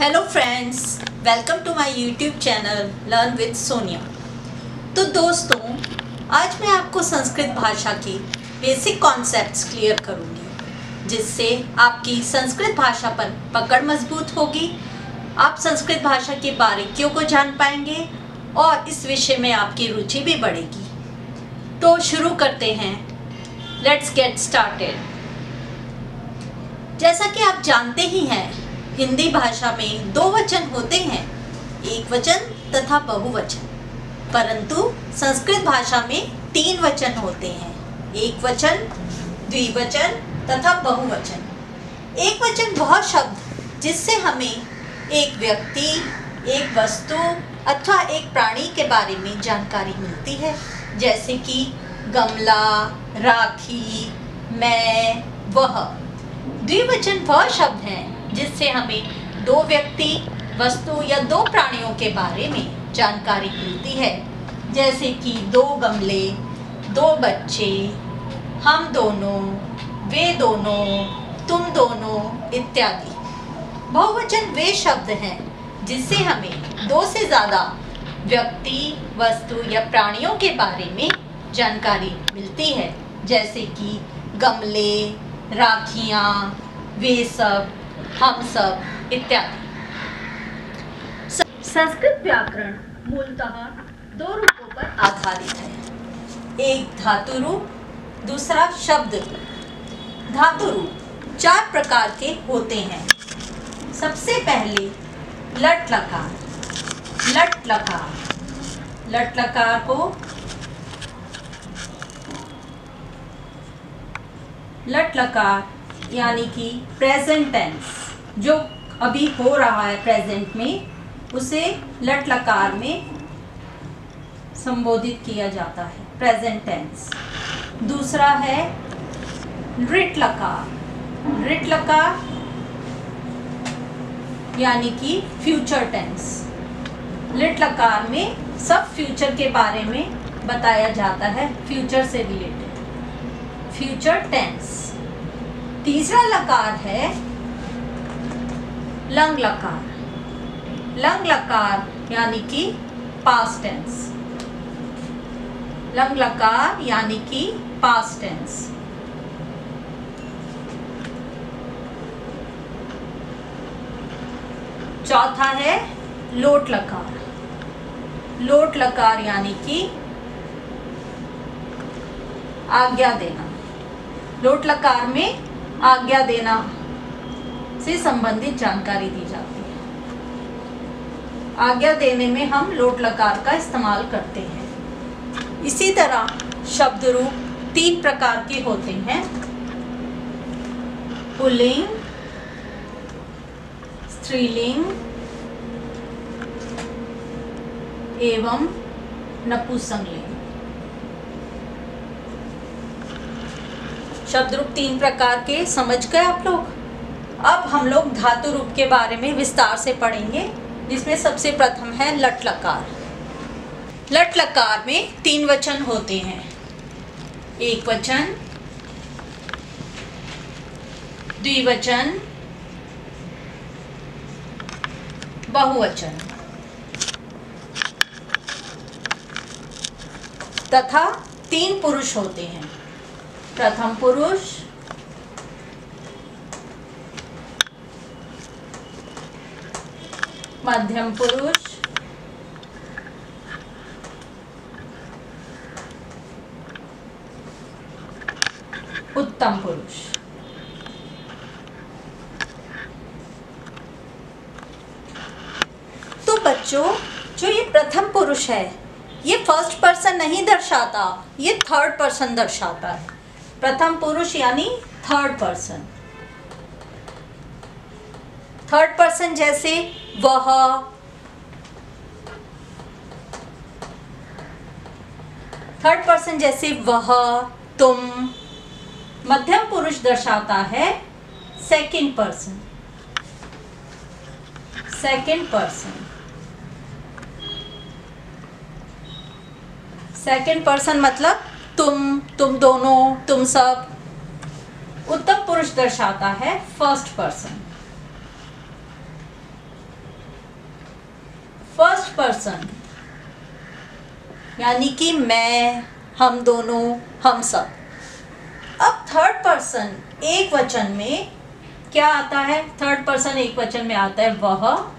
Hello friends welcome to my YouTube channel learn with Sonia तो दोस्तों, आज मैं आपको संस्कृत भाषा की बेसिक कॉन्सेप्ट्स क्लियर करूँगी, जिससे आपकी संस्कृत भाषा पर पकड़ मज़बूत होगी, आप संस्कृत भाषा की बारीकियों को जान पाएँगे, और इस विषय में आपकी रुचि भी बढ़ेगी। तो शुरू करते हैं। लेट्स गेट स्टार्टेड जैसा कि आप जानते ही हैं हिंदी भाषा में दो वचन होते हैं, एक वचन तथा बहुवचन। परंतु संस्कृत भाषा में तीन वचन होते हैं, एक वचन, द्विवचन तथा बहुवचन। एक वचन वह शब्द जिससे हमें एक व्यक्ति, एक वस्तु अथवा एक प्राणी के बारे में जानकारी मिलती है, जैसे कि गमला, राखी, मैं, वह। द्विवचन वह शब्द है जिससे हमें दो व्यक्ति, वस्तु या दो प्राणियों के बारे में जानकारी मिलती है। जैसे कि दो गमले, दो बच्चे, हम दोनों, वे दोनों, तुम दोनों इत्यादि। बहुवचन वे शब्द हैं जिससे हमें दो से ज़्यादा व्यक्ति, वस्तु या प्राणियों के बारे में जानकारी मिलती है। जैसे कि गमले, राखियाँ, वे सब हम सब इत्यादि। संस्कृत व्याकरण मूलतः दो रूपों पर आधारित है। एक धातु रूप दूसरा शब्द रूप धातु रूप चार प्रकार के होते हैं। सबसे पहले लट लकार लट लकार लट लकार को लट लकार यानी कि प्रेजेंट टेंस जो अभी हो रहा है प्रेजेंट में, उसे लट लकार में संबोधित किया जाता है प्रेजेंट टेंस दूसरा है रिट लकार रिट लकार यानी कि फ्यूचर टेंस लिट लकार में सब फ्यूचर के बारे में बताया जाता है फ्यूचर से रिलेटेड फ्यूचर टेंस तीसरा लकार है लंग लकार। लंग लकार यानी कि पास्ट टेंस लंग लकार यानी कि पास्ट टेंस चौथा है लोट लकार। लोट लकार यानी कि आज्ञा देना। लोट लकार में आज्ञा देना से संबंधित जानकारी दी जाती है। आज्ञा देने में हम लोट लकार का इस्तेमाल करते हैं। इसी तरह शब्द रूप तीन प्रकार के होते हैं। पुलिंग, स्त्रीलिंग, एवं नपुसंगलिंग शब्द रूप तीन प्रकार के, समझ गए आप लोग? अब हम लोग धातु रूप के बारे में विस्तार से पढ़ेंगे, जिसमें सबसे प्रथम है लट लकार लट लकार में तीन वचन होते हैं। एक वचन, द्विवचन, बहुवचन। तथा तीन पुरुष होते हैं। प्रथम पुरुष। मध्यम पुरुष। उत्तम पुरुष। तो बच्चों, जो ये प्रथम पुरुष है, ये फ़र्स्ट पर्सन नहीं दर्शाता, ये थर्ड पर्सन दर्शाता है। प्रथम पुरुष यानी थर्ड पर्सन थर्ड पर्सन जैसे वह थर्ड पर्सन जैसे वह, तुम, मध्यम पुरुष दर्शाता है second person second person second person मतलब तुम तुम दोनों, तुम सब। उत्तम पुरुष दर्शाता है फ़र्स्ट पर्सन फ़र्स्ट पर्सन यानी कि मैं, हम दोनों, हम सब। अब थर्ड पर्सन एक वचन में क्या आता है? थर्ड पर्सन एक वचन में आता है वह।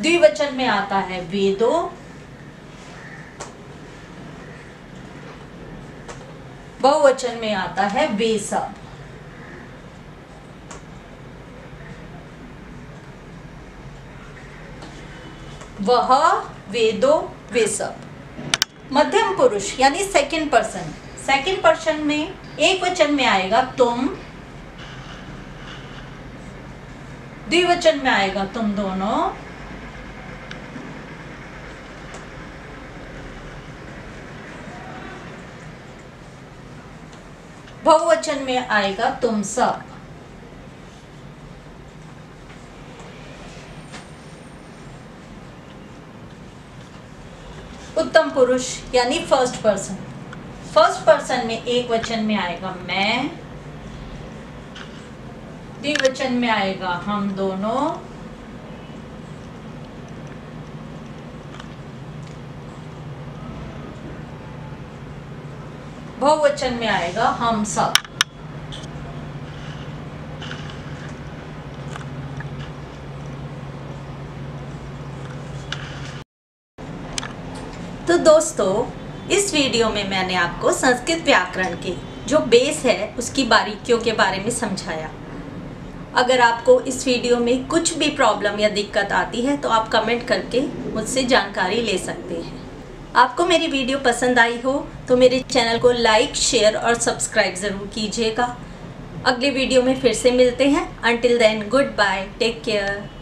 द्विवचन में आता है वे दो बहुवचन में आता है वे सब वह वेदो वे सब मध्यम पुरुष, यानी सेकंड पर्सन सेकंड पर्सन में एक वचन में आएगा तुम। द्विवचन में आएगा तुम दोनों। बहुवचन में आएगा तुम सब। उत्तम पुरुष, यानी फ़र्स्ट पर्सन फ़र्स्ट पर्सन में एक वचन में आएगा, मैं। द्विवचन में आएगा, हम दोनों। बहुवचन में आएगा, हम सब। तो दोस्तों, इस वीडियो में मैंने आपको संस्कृत व्याकरण के जो बेस है, उसकी बारीकियों के बारे में समझाया। अगर आपको इस वीडियो में कुछ भी प्रॉब्लम या दिक्कत आती है तो आप कमेंट करके मुझसे जानकारी ले सकते हैं। आपको मेरी वीडियो पसंद आई हो तो मेरे चैनल को लाइक, शेयर और सब्सक्राइब ज़रूर कीजिएगा। अगले वीडियो में फिर से मिलते हैं। Until then goodbye take care